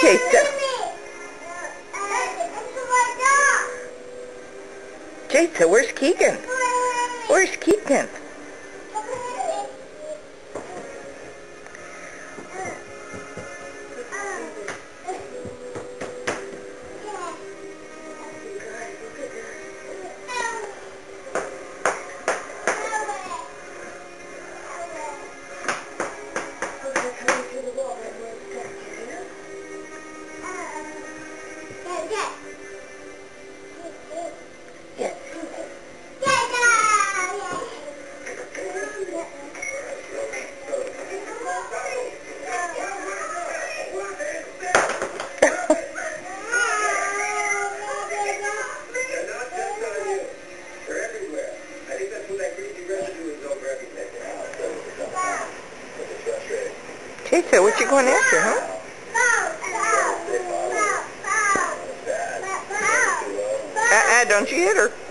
Jason. Jason, where's Keegan? Where's Keegan? Jason, what you going after, huh? Uh-uh, don't you hit her.